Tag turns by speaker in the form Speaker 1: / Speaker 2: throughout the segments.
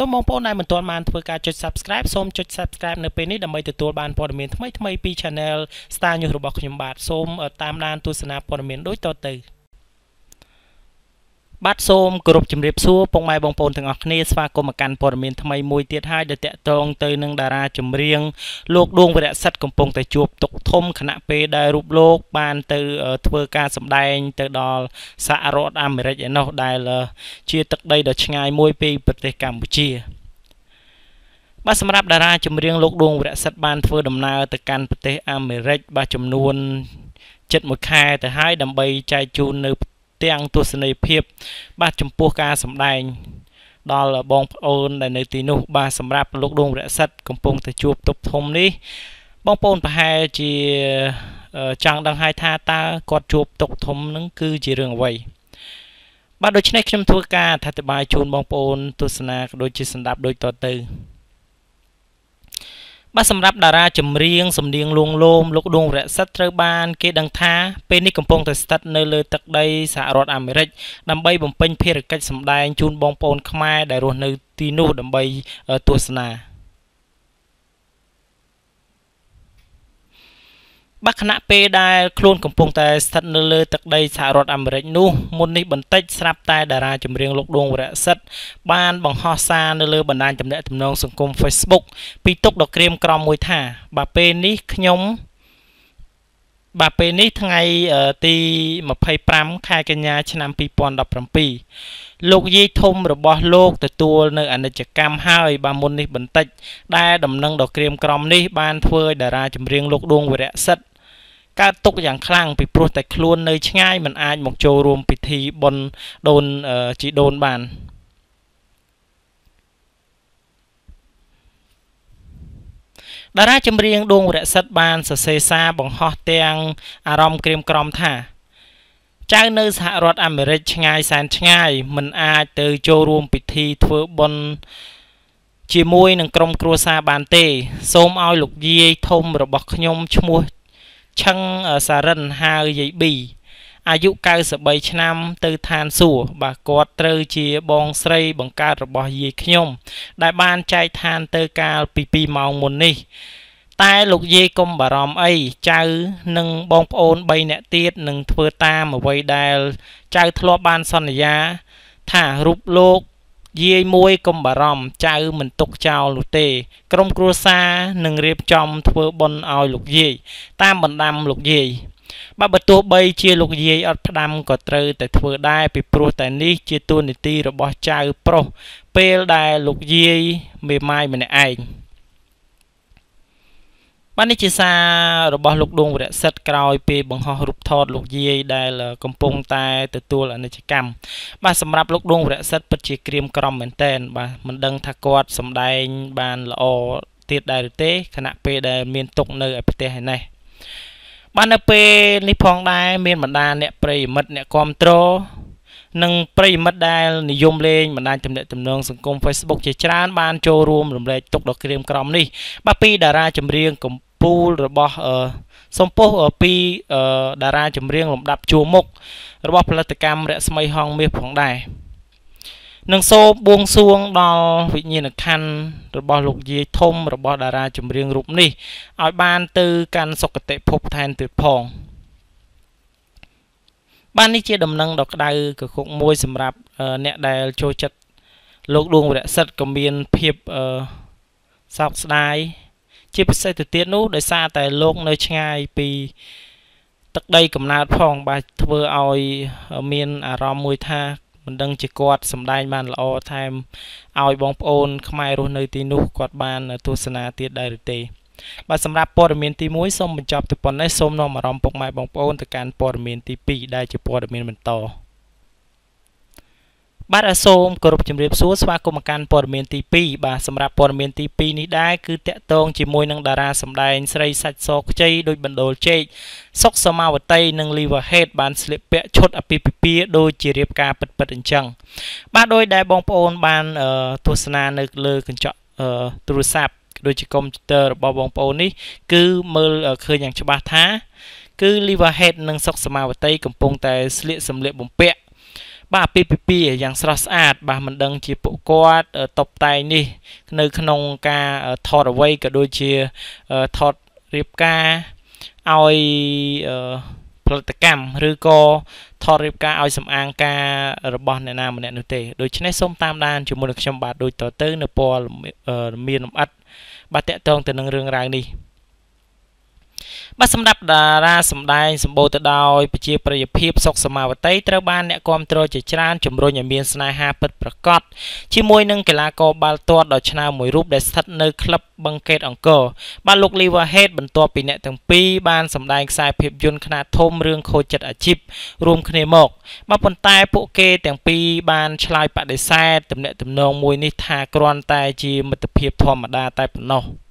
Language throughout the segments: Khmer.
Speaker 1: សូមបងប្អូនដែលមិនទាន់បានធ្វើការចុច Subscribe សូមចុច Subscribe នៅពេលនេះដើម្បីទទួលបានព័ត៌មានថ្មីៗពី Channel Star News របស់ខ្ញុំបាទសូមតាមដានទស្សនាព័ត៌មានដូចតទៅ បាទសូមគោរពជំរាបសួរពុកម៉ែបងប្អូនទាំងអស់គ្នាស្វាគមន៍មកកាន់ព័ត៌មានថ្មីមួយទៀតហើយដែលតាក់ទងទៅនឹងតារាចម្រៀងលោកដួងវរៈសិទ្ធកំពុងតែជួបទុកធំខណៈពេលដែលរូបលោកបានទៅធ្វើការសម្ដែងទៅដល់សហរដ្ឋអាមេរិកឯណោះដែលជាទឹកដីដ៏ឆ្ងាយមួយពីប្រទេសកម្ពុជាបាទសម្រាប់តារាចម្រៀងលោកដួងវរៈសិទ្ធបានធ្វើដំណើរទៅកាន់ប្រទេសអាមេរិកបាទចំនួនជិត1ខែទៅហើយដើម្បីចែកជូននៅ ទាំងទស្សនីយភាព បាទចំពោះការសម្ដែង ដល់បងប្អូនដែលនៅទីនោះ បាទសម្រាប់លោកដួងរសិទ្ធកំពុងតែជួបទុកធំនេះ បងប្អូនប្រហែលជាចង់ដឹងហើយថាតើគាត់ជួបទុកធំនឹងគឺជារឿងអ្វីបាទដូច្នេះខ្ញុំធ្វើការអធិប្បាយជូនបងប្អូនទស្សនាក៏ដូចជាសម្ដាប់ដូចតទៅ បាទសម្រាប់តារាចម្រៀងសំនៀងលួងលោមលោកដួងរសិទ្ធត្រូវបានគេដឹងថាពេលនេះកំពុងតែស្ថិតនៅលើទឹកដីសហរដ្ឋអាមេរិកដើម្បីបំពេញភារកិច្ចសម្ដែងជូនបងប្អូនខ្មែរដែលរស់នៅទីនោះដើម្បីទស្សនា បាទខណៈពេលដែលខ្លួនកំពុងតែស្ថិតនៅលើទឹកដីសហរដ្ឋអាមេរិកនោះមុននេះបន្តិចស្រាប់តែតារាចម្រៀងលោកដួងវរៈសិទ្ធបានបង្ហោះសារនៅលើបណ្ដាញទំនាក់ទំនងសង្គម Facebook ពីទុកដ៏ក្រៀមក្រំមួយថា បាទពេលនេះខ្ញុំបាទពេលនេះថ្ងៃទី25ខែកញ្ញាឆ្នាំ2017 លោកយាយធំរបស់លោកទទួលនៅអនិច្ចកម្មហើយបាទមុននេះបន្តិច ដែលដំណឹងដ៏ក្រៀមក្រំនេះបានធ្វើឲ្យតារាចម្រៀងលោកដួងវរៈសិទ្ធកើតទុកយ៉ាងខ្លាំងពីព្រោះតែខ្លួននៅឆ្ងាយមិនអាចមកចូលរួមពិធីបុណ្យដូនជីដូនបានតារាចម្រៀងដួងរសិទ្ធបានសរសេរសារបង្ហោះទាំងអារម្មណ៍ក្រៀមក្រំថា ចៅនៅសហរដ្ឋអាមេរិកឆ្ងាយសែនឆ្ងាយមិនអាចទៅចូលរួមពិធីធ្វើបុណ្យជាមួយនឹងក្រុមគ្រួសារបានទេ សូមឲ្យលោកយាយធំរបស់ខ្ញុំឈ្មោះឆឹងសារិនហៅយាយប៊ីអាយុ93ឆ្នាំទៅឋានសួគ៌បាទគាត់ត្រូវជាបងស្រីបង្កើតរបស់យាយខ្ញុំ ដែលបានចែកឋានទៅកាលពី2ម៉ោងមុននេះ តែលោកយាយកុំបារម្ភអីចៅនិងបងប្អូន3នាក់ទៀតនឹងធ្វើតាមអ្វីដែលចៅធ្លាប់បានសន្យា ថារូបលោកយាយមួយកុំបារម្ភចៅមិនទុកចោលនោះទេ ក្រុមគ្រួសារនឹងរៀបចំធ្វើបុណ្យឲ្យលោកយាយតាមបណ្ដាំលោកយាយបើបើទោះបីជាលោកយាយអត់ផ្ដាំក៏ត្រូវតែធ្វើដែរពីព្រោះតែនេះជាទួនាទីរបស់ចៅប្រុសពេលដែលលោកយាយមេម៉ាយម្នាក់ឯង បាទនេះជាសាររបស់លោកដួងវរៈសិទ្ធក្រោយពេលបង្ហោះរូបថតលោកយាយដែលកំពុងតែទទួលអនិច្ចកម្មបាទសម្រាប់លោកដួងវរៈសិទ្ធពិតជាក្រៀមក្រំមែនតែនបាទមិនដឹងថាគាត់សម្ដែងបានល្អទៀតដែរឬទេខណៈពេលដែលមានទុកនៅឯប្រទេសឯនេះបាទនៅពេលនេះផងដែរមានបណ្ដាអ្នកប្រិយមិត្តអ្នកគ្រប់គ្រងនិងប្រិយមិត្តដែលនិយមលេងបណ្ដាញទំនាក់ទំនងសង្គម Facebook ជាច្រើនបានចូលរួមរំលែកទុកដ៏ក្រៀមក្រំនេះបាទពីតារាចម្រៀងកំ ពូលរបស់អឺសំពោះពីតារាចម្រៀងលំដាប់ជួរមុខរបស់ផលិតកម្មរស្មីហងមាសផងដែរនឹងសូមបួងសួងដល់វិញ្ញាណក្ខន្ធរបស់លោកយាយធំរបស់តារាចម្រៀងរូបនេះឲ្យបានទៅកាន់សុគតិភពថែមទៀតផងបាននេះជាដំណឹងដ៏ក្តៅកគុកមួយសម្រាប់អ្នកដែលចូលចិត្តលោកដួងវរៈសិទ្ធក៏មានភាពសោកស្ដាយ ជាពិសេសទៅទៀតនោះដោយសារតែលោកនៅឆ្ងាយពីទឹកដីកំណើតផងបាទធ្វើឲ្យមានអារម្មណ៍មួយថាមិនដឹងជាគាត់សម្ដែងបានល្អថែមឲ្យបងប្អូន ខ្មែររស់នៅទីនោះគាត់បានទស្សនាទៀតដែរឬទេបាទសម្រាប់ព័ត៌មានទី1សូមបញ្ចប់ទៅប៉ុណ្ណេះសូមនាំអារម្មណ៍ពុកម៉ែបងប្អូនទៅកាន់ព័ត៌មានទី2ដែលជាព័ត៌មានបន្ត បាទសូមគោរពជំរាបសួរស្វាគមន៍មកកាន់ព័ត៌មានទី2បាទសម្រាប់ព័ត៌មានទី2នេះដែរគឺតកតងជាមួយនឹងតារាសម្ដែងស្រីសាច់សខ្ចីដោយបណ្ដូលជែកសុកសមាវតីនិង Liverhead បានស្លៀកពាក់ឈុតអាពាហ៍ពិពាហ៍ដូចជារៀបការពិតពិតអញ្ចឹងបាទដោយដែលបងប្អូនបានទស្សនានៅលើកញ្ចក់ទូរស័ព្ទដូចជាកុំព្យូទ័ររបស់បងប្អូននេះ គឺមើលឃើញយ៉ាងច្បាស់ថា គឺ Liverhead និងសុកសមាវតីកំពុងតែស្លៀកសម្លៀកបំពាក់ បាទពីពីពីយ៉ាងស្រស់ស្អាត បាទមិនដឹងជាពួកគាត់តបតែងនេះ នៅ ក្នុងការថតអ្វីក៏ដូចជាថតរៀបការឲ្យផលិតកម្មឬក៏ថតរៀបការឲ្យសម្អាងការរបស់អ្នកណាម្នាក់នោះទេដូច្នេះសូមតាមដានជាមួយនឹងខ្ញុំបាទដូចតទៅនៅព័ត៌មានលម្អិតបាទតកតងទៅនឹងរឿងរ៉ាវនេះ បាទសម្រាប់តារាសម្ដែងសម្បូរទៅដោយប្រជាប្រិយភាពសុខសមាវតីត្រូវបានអ្នកគាំទ្រជាច្រើនជំរុញឲ្យមានស្នេហាពិតប្រាកដជាមួយនឹងកីឡាករបាល់ទាត់ដ៏ឆ្នើមមួយរូបដែលស្ថិតនៅក្លឹបបឹងកេតអង្គរបាទលោក Liverhead បន្ទាប់ពីអ្នកទាំងពីរបានសម្ដែងខ្សែភាពយន្តខ្នាតធំរឿងខូចចិត្តអាជីពរួមគ្នាមកបាទប៉ុន្តែពួកគេទាំងពីរបានឆ្លើយបដិសេធទំនាក់ទំនងមួយនេះថាគ្រាន់តែជាមិត្តភាពធម្មតាតែប៉ុណ្ណោះ។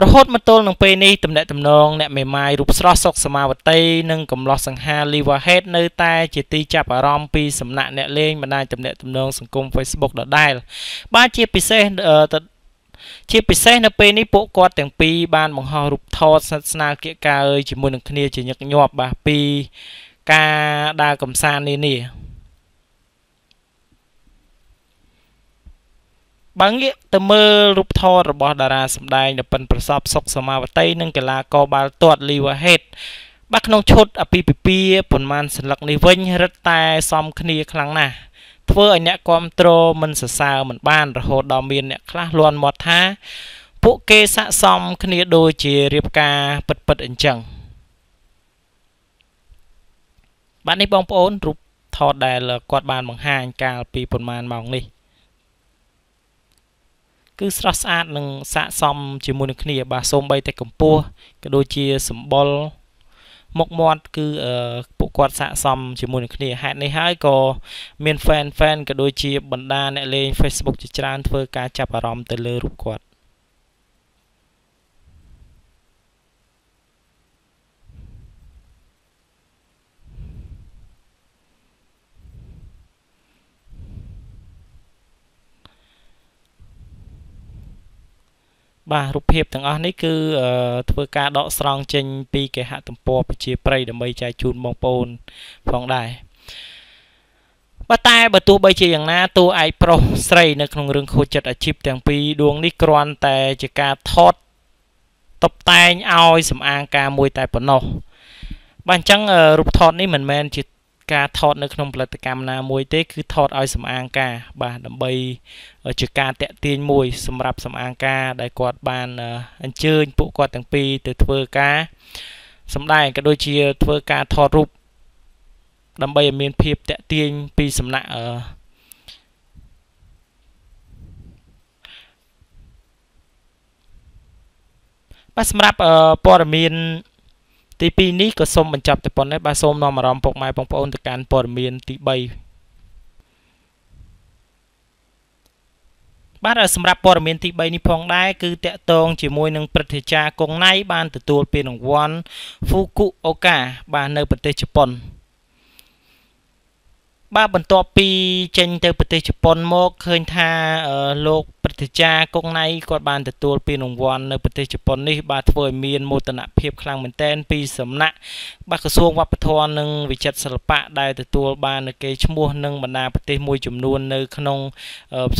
Speaker 1: រហូតមកទល់នឹងពេលនេះតំណែងតំណងអ្នកមេម៉ាយរូបស្រស់សុកសមាវតីនិងកំឡោះសង្ហា Liverhead នៅតែជាទីចាប់អារម្មណ៍ពីសំណាក់អ្នកលេងបណ្ដាញតំណែងតំណងសង្គម Facebook ដដែលបាទជាពិសេសជាពិសេសនៅពេលនេះពួកគាត់ទាំងពីរបានបង្ហោះរូបថតស្និទ្ធស្នាលគៀកកាយជាមួយនឹងគ្នាជាញឹកញាប់បាទពីការដើរកំសាន្តនានា បើងាកទៅមើលរូបថតរបស់តារាសម្ដែងដ៏ប៉ិនប្រសប់សុកសមាវតីនិងកីឡាករបាល់ទាត់ Liverhead បាទក្នុងឈុតអាពាហ៍ពិពាហ៍ប៉ុន្មានសន្លឹកនេះវិញរឹតតែសមគ្នាខ្លាំងណាស់ធ្វើឲ្យអ្នកគ្រប់គ្រងមិនសរសើរមិនបានរហូតដល់មានអ្នកខ្លះលន់មាត់ថាពួកគេស័កសមគ្នាដូចជារៀបការពិតពិតអញ្ចឹងបាទនេះបងប្អូនរូបថតដែលគាត់បានបង្ហាញកាលពីប្រហែលម៉ោងនេះ គឺស្រស់ស្អាតនិងស័កសមជាមួយនឹងគ្នា បាទសូម្បីតែកម្ពស់ក៏ដូចជាសម្បុរមុខមាត់គឺពួកគាត់ស័កសមជាមួយនឹងគ្នាហេតុនេះហើយក៏មាន fan fan ក៏ដូចជាបណ្ដាអ្នកលេង Facebook ជាច្រើនធ្វើការចាប់អារម្មណ៍ទៅលើរូបគាត់ បាទរូបភាពទាំងអស់នេះគឺធ្វើការដកស្រង់ចេញពីគេហទំព័រប្រជាប្រិយដើម្បីចែកជូនបងប្អូនផងដែរប៉ុន្តែបើទោះបីជាយ៉ាងណាតួឯកប្រុសស្រីនៅក្នុងរឿងខូចចិត្តអាជីពទាំងពីរដួងនេះគ្រាន់តែជាការថតតុបតែងឲ្យសំអាងការមួយតែប៉ុណ្ណោះបាទអញ្ចឹងរូបថតនេះមិនមែនជា ការថតនៅក្នុងផលិតកម្មណាមួយទេ គឺថតឲ្យសំអាងការបាទដើម្បីជាការតាក់ទាញមួយសម្រាប់សំអាងការដែលគាត់បានអញ្ជើញពួកគាត់ទាំងពីរទៅធ្វើការសម្ដែងក៏ដូចជាធ្វើការថតរូបដើម្បីឲ្យមានភាពតាក់ទាញពីសំណាក់អឺបាទសម្រាប់ព័ត៌មាន ទី2នេះក៏សូមបញ្ចប់តែប៉ុណ្ណេះបាទសូមនាំអារម្មណ៍ពុកម៉ែបងប្អូនទៅកាន់ព័ត៌មានទី3បាទសម្រាប់ព័ត៌មានទី3នេះផងដែរគឺតកតងជាមួយនឹងព្រឹទ្ធាចារ្យកងណៃបានទទួលពានរង្វាន់ Fukuoka បាទនៅប្រទេសជប៉ុន បាទបន្ទាប់ពីចេញទៅប្រទេសជប៉ុនមកឃើញថាលោកព្រឹទ្ធាចារ្យកុងណៃគាត់បានទទួលពានរង្វាន់នៅប្រទេសជប៉ុននេះបាទធ្វើឲ្យមានមោទនភាពខ្លាំងមែនទែនពីសំណាក់បាទក្រសួងវប្បធម៌និងវិចិត្រសិល្បៈដែលទទួលបាននូវកេរ្តិ៍ឈ្មោះនិងបណ្ដាប្រទេសមួយចំនួននៅក្នុង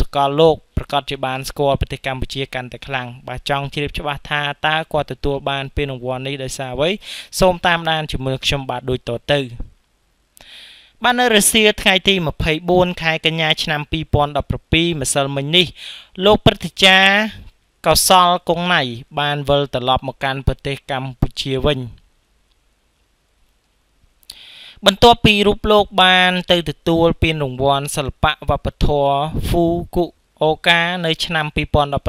Speaker 1: សកលលោកប្រកាសជាបានស្គាល់ប្រទេសកម្ពុជាកាន់តែខ្លាំងបាទចង់ជ្រាបច្បាស់ថាតើគាត់ទទួលបានពានរង្វាន់នេះដោយសារអ្វីសូមតាមដានជាមួយខ្ញុំបាទដូចតទៅ បាននៅរសៀលថ្ងៃទី24ខែកញ្ញាឆ្នាំ2017ម្សិលមិញនេះ លោកព្រឹទ្ធាចារ្យកោសលកុងណៃបានវិលត្រឡប់មកកាន់ប្រទេសកម្ពុជាវិញបន្ទាប់ពីរូបលោកបានទៅទទួលពានរង្វាន់សិល្បៈវប្បធម៌ Fuku អូកានៅឆ្នាំ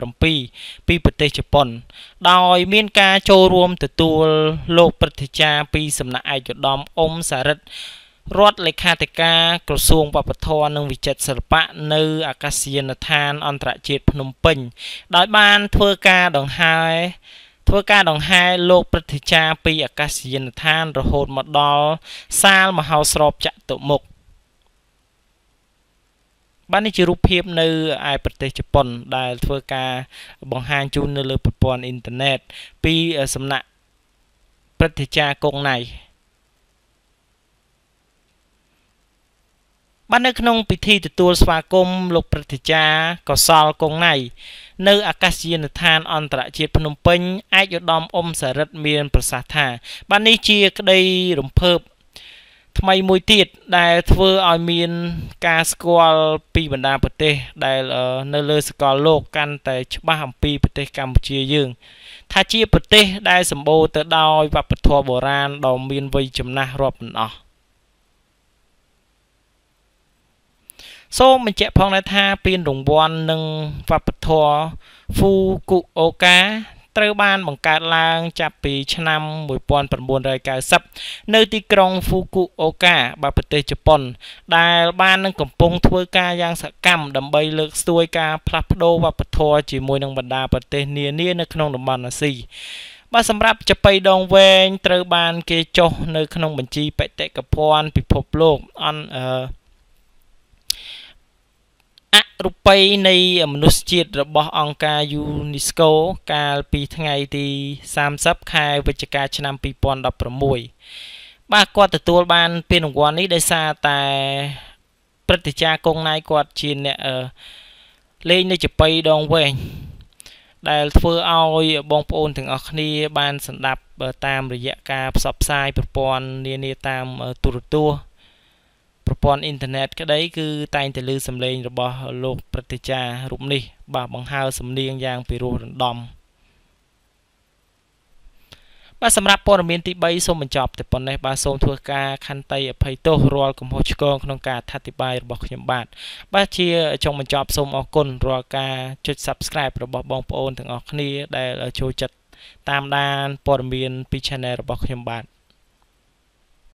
Speaker 1: 2017ពីប្រទេសជប៉ុន ដោយមានការចូលរួមទទួលលោកព្រឹទ្ធាចារ្យពីសំណាក់ឯកឧត្តមអ៊ុំសារិទ្ធ រដ្ឋលេខាធិការក្រសួងវប្បធម៌និងវិចិត្រសិល្បៈនៅអាកាសយានដ្ឋានអន្តរជាតិភ្នំពេញ ដោយបានធ្វើការដង្ហែធ្វើការដង្ហែលោកព្រឹទ្ធាចារ្យពីអាកាសយានដ្ឋានរហូតមកដល់សាលមហោស្រពចតុមុខបាទនេះជារូបភាពនៅឯប្រទេសជប៉ុន ដែលធ្វើការបង្ហាញជូននៅលើប្រព័ន្ធអ៊ីនធឺណិតពីសំណាក់ព្រឹទ្ធាចារ្យគង់ណៃ បាននៅក្នុងពិធីទទួលស្វាគមន៍លោកព្រឹទ្ធាចារ្យកសលគង់ណៃនៅអាកាសយានដ្ឋានអន្តរជាតិភ្នំពេញឯកឧត្តមអ៊ុំសារិតមាន ប្រសាសន៍ថាបាននេះជាក្តីរំភើបថ្មីមួយទៀតដែលធ្វើឲ្យមានការស្គាល់ពីបណ្ដាប្រទេស ដែលនៅលើសកលលោកកាន់តែច្បាស់អំពីប្រទេសកម្ពុជាយើង ថាជាប្រទេសដែលសម្បូរទៅដោយវប្បធម៌បុរាណដ៏មានវ័យចំណាស់រាប់មិនអស់ សូមបញ្ជាក់ផងដែរថាពានរង្វាន់និងវប្បធម៌ Fukuoka ត្រូវបានបង្កើតឡើងចាប់ពីឆ្នាំ1990នៅទីក្រុង Fukuoka បាទប្រទេសជប៉ុន ដែលបាននឹងកំពុងធ្វើការយ៉ាងសកម្មដើម្បីលើកស្ទួយការផ្លាស់ប្ដូរវប្បធម៌ជាមួយនឹងបណ្ដាប្រទេសនានានៅក្នុងតំបន់អាស៊ីបាទសម្រាប់ចាប៉ីដងវែងត្រូវបានគេចុះនៅក្នុងបញ្ជីបេតិកភណ្ឌពិភពលោកអន អឺរូបិយនៃមនុស្សជាតិរបស់អង្គការ UNESCO កាលពីថ្ងៃទី30ខែវិច្ឆិកាឆ្នាំ2016បាទគាត់ទទួលបានពានរង្វាន់នេះដោយសារតែព្រឹទ្ធាចារ្យកងណៃគាត់ជាអ្នកលេងនៅចប៉ីដងវែងដែលធ្វើឲ្យបងប្អូនទាំងអស់គ្នាបានស្ដាប់តាមរយៈការផ្សព្វផ្សាយប្រព័ន្ធនានាតាមទូរទស្សន៍ ប្រព័ន្ធអ៊ីនធឺណិតក្តីគឺតែងតែលើសំឡេងរបស់លោកព្រឹទ្ធាចារ្យរូបនេះ បាទបង្ហើរសំនៀងយ៉ាងពិរោះរណ្ដំបាទសម្រាប់ព័ត៌មានទី3សូមបញ្ចប់តែប៉ុណ្ណេះបាទសូមធ្វើការខន្តីអភ័យទោសរាល់កំហុសឆ្គងក្នុងការអធិប្បាយរបស់ខ្ញុំបាទបាទជាចុងបញ្ចប់សូមអរគុណរាល់ការចុច Subscribe របស់បងប្អូនទាំងអស់គ្នាដែលចូលចិត្តតាមដានព័ត៌មានពី Channel របស់ខ្ញុំបាទ